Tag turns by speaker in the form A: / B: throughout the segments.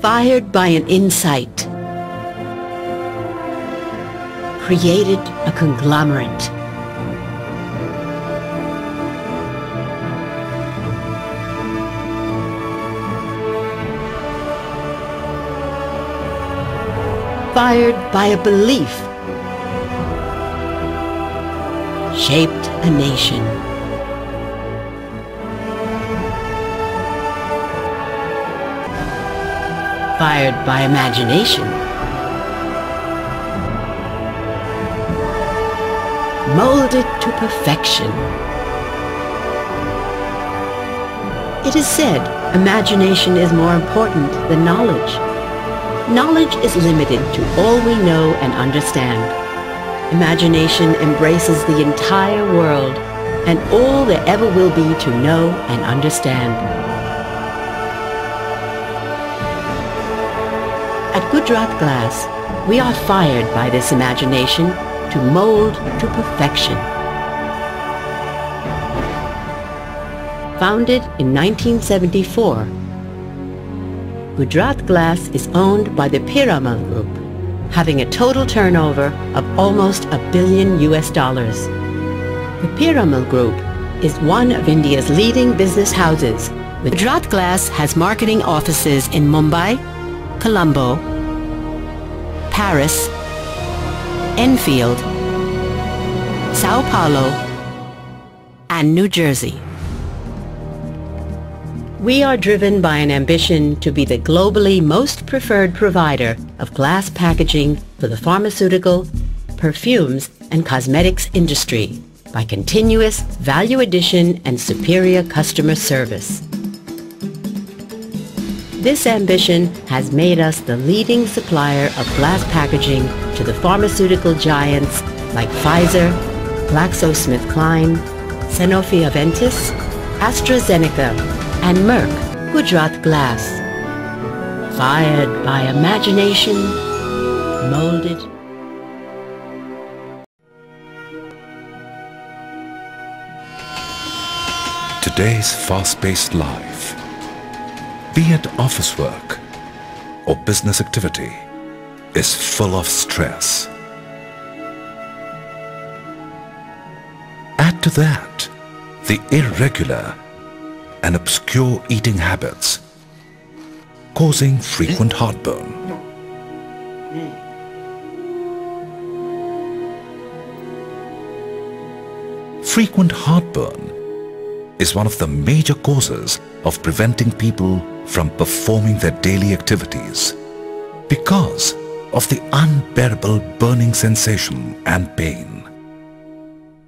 A: Fired by an insight. Created a conglomerate. Fired by a belief. Shaped a nation. Fired by imagination. Molded to perfection. It is said, imagination is more important than knowledge. Knowledge is limited to all we know and understand. Imagination embraces the entire world and all there ever will be to know and understand. At Gujarat Glass, we are fired by this imagination to mold to perfection. Founded in 1974, Gujarat Glass is owned by the Piramal Group, having a total turnover of almost a billion US dollars. The Piramal Group is one of India's leading business houses. Gujarat Glass has marketing offices in Mumbai, Colombo, Paris, Enfield, Sao Paulo, and New Jersey. We are driven by an ambition to be the globally most preferred provider of glass packaging for the pharmaceutical, perfumes, and cosmetics industry by continuous value addition and superior customer service. This ambition has made us the leading supplier of glass packaging to the pharmaceutical giants like Pfizer, GlaxoSmithKline, Sanofi Aventis, AstraZeneca, and Merck Gujarat Glass. Fired by imagination, molded
B: Today's fast-paced life, be it office work or business activity, is full of stress. Add to that the irregular and obscure eating habits causing frequent heartburn. Frequent heartburn is one of the major causes of preventing people from performing their daily activities because of the unbearable burning sensation and pain,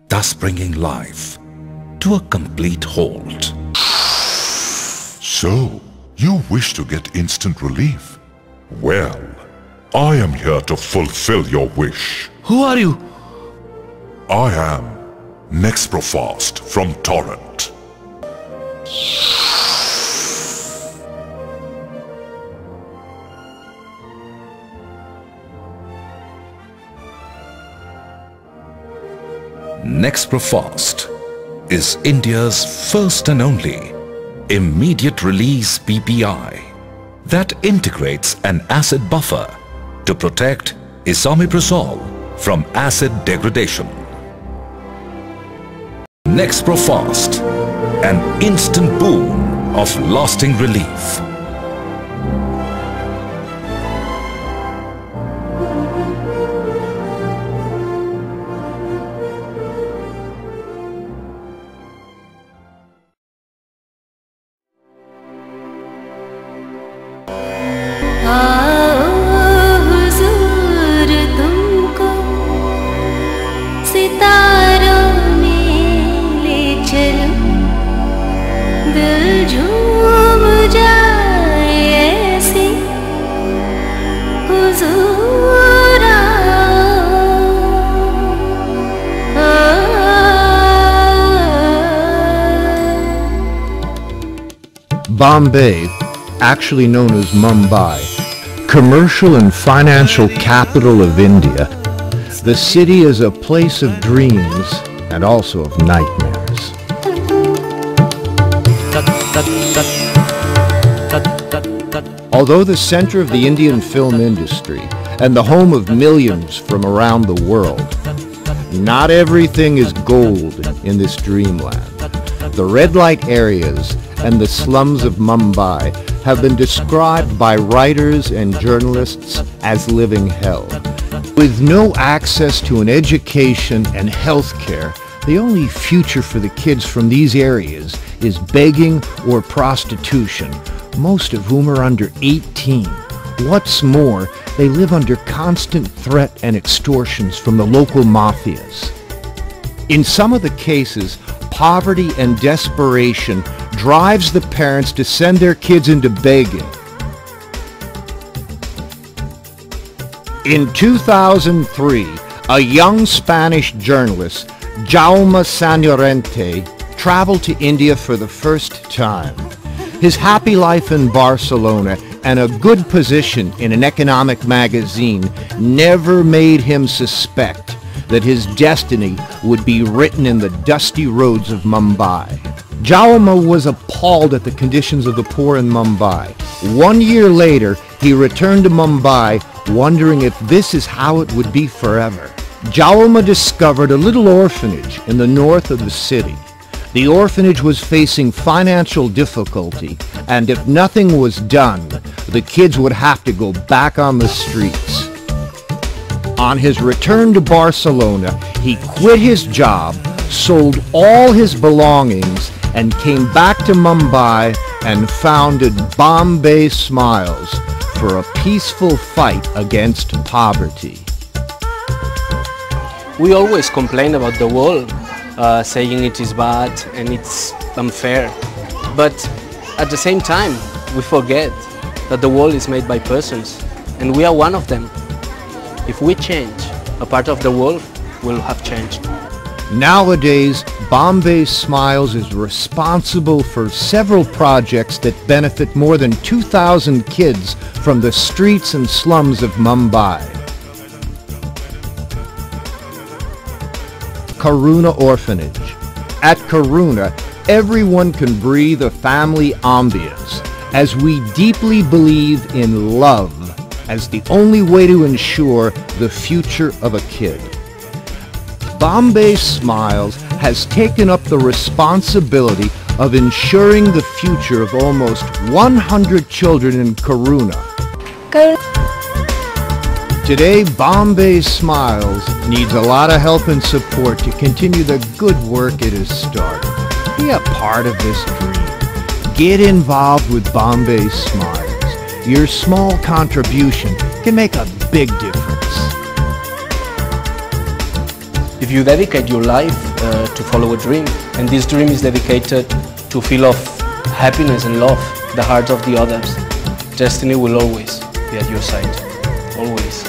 B: thus bringing life to a complete halt.
C: So, you wish to get instant relief? Well, I am here to fulfill your wish.
D: Who are you?
C: I am Nexprofast from Torrent.
B: Nexprofast is India's first and only immediate release PPI that integrates an acid buffer to protect esomeprazole from acid degradation. Next Nexprofast, an instant boon of lasting relief.
E: Bombay, actually known as Mumbai, commercial and financial capital of India, the city is a place of dreams and also of nightmares. Although the center of the Indian film industry and the home of millions from around the world, not everything is gold in this dreamland. The red light areas and the slums of Mumbai have been described by writers and journalists as living hell. With no access to an education and health care, the only future for the kids from these areas is begging or prostitution, most of whom are under 18. What's more, they live under constant threat and extortions from the local mafias. In some of the cases, poverty and desperation drives the parents to send their kids into begging. In 2003, a young Spanish journalist, Jaume Sanllorente, traveled to India for the first time. His happy life in Barcelona and a good position in an economic magazine never made him suspect that his destiny would be written in the dusty roads of Mumbai. Jaume was appalled at the conditions of the poor in Mumbai. One year later, he returned to Mumbai wondering if this is how it would be forever. Jaume discovered a little orphanage in the north of the city. The orphanage was facing financial difficulty, and if nothing was done, the kids would have to go back on the streets. On his return to Barcelona, he quit his job, sold all his belongings, and came back to Mumbai and founded Bombay Smiles for a peaceful fight against poverty.
D: We always complain about the world, uh, saying it is bad and it's unfair. But at the same time, we forget that the world is made by persons and we are one of them. If we change, a part of the world will have changed.
E: Nowadays, Bombay Smiles is responsible for several projects that benefit more than 2,000 kids from the streets and slums of Mumbai. Karuna Orphanage. At Karuna, everyone can breathe a family ambience as we deeply believe in love as the only way to ensure the future of a kid. Bombay Smiles has taken up the responsibility of ensuring the future of almost 100 children in Karuna. Today, Bombay Smiles needs a lot of help and support to continue the good work it has started. Be a part of this dream. Get involved with Bombay Smiles. Your small contribution can make a big difference.
D: If you dedicate your life uh, to follow a dream, and this dream is dedicated to feel of happiness and love the hearts of the others, destiny will always be at your side. Always.